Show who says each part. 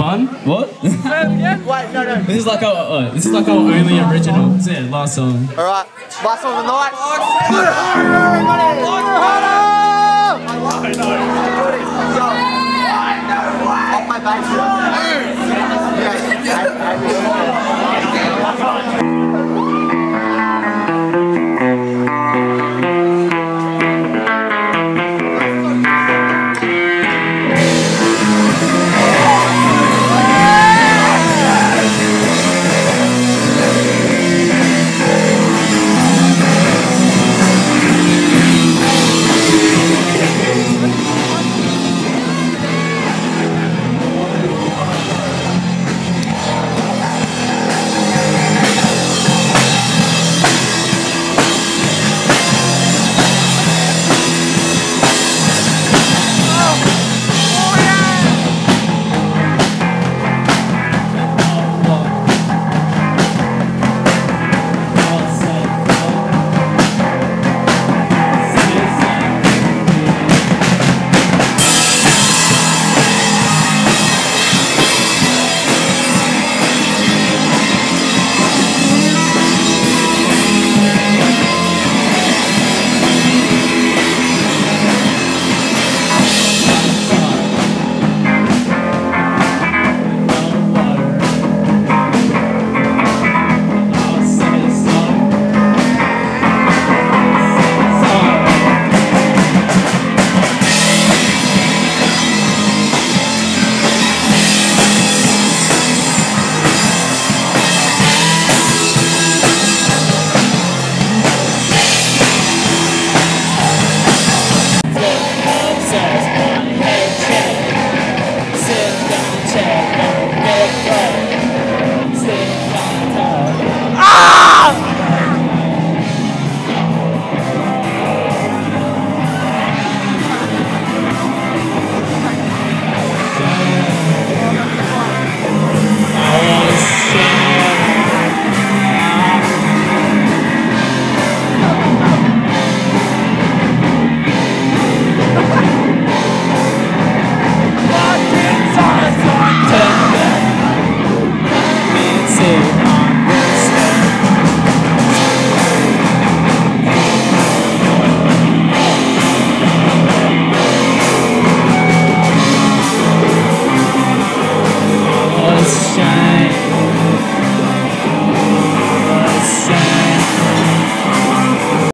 Speaker 1: fun. What?
Speaker 2: Um, Wait, no, no.
Speaker 1: This is like our uh, this is like our only original. It's it. Last song.
Speaker 2: All right. Last song of the night. I know. I know. Off my.